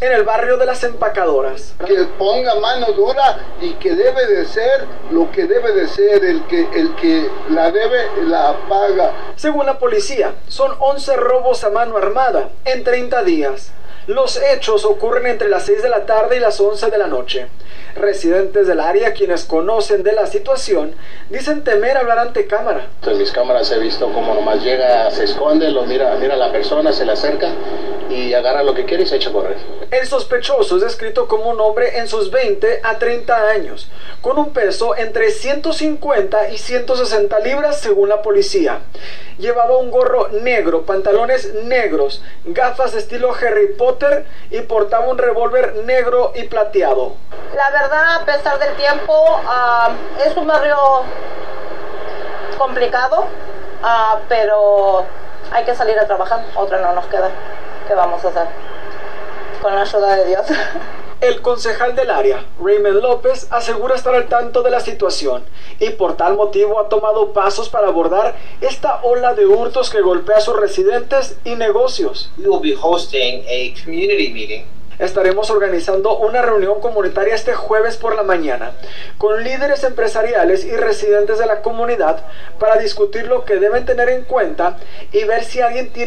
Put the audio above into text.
en el barrio de las empacadoras. Que ponga mano dura y que debe de ser lo que debe de ser, el que, el que la debe, la paga. Según la policía, son 11 robos a mano armada en 30 días. Los hechos ocurren entre las 6 de la tarde y las 11 de la noche. Residentes del área, quienes conocen de la situación, dicen temer hablar ante cámara. En mis cámaras he visto como nomás llega, se esconde, lo mira, mira a la persona, se le acerca y agarra lo que quiere y se echa a correr. El sospechoso es descrito como un hombre en sus 20 a 30 años, con un peso entre 150 y 160 libras según la policía. Llevaba un gorro negro, pantalones negros, gafas de estilo Harry Potter y portaba un revólver negro y plateado. La verdad, a pesar del tiempo, uh, es un barrio complicado, uh, pero hay que salir a trabajar, otra no nos queda. ¿Qué vamos a hacer? Con la ayuda de Dios. El concejal del área, Raymond López, asegura estar al tanto de la situación y por tal motivo ha tomado pasos para abordar esta ola de hurtos que golpea a sus residentes y negocios. We will be hosting a community meeting Estaremos organizando una reunión comunitaria este jueves por la mañana con líderes empresariales y residentes de la comunidad para discutir lo que deben tener en cuenta y ver si alguien tiene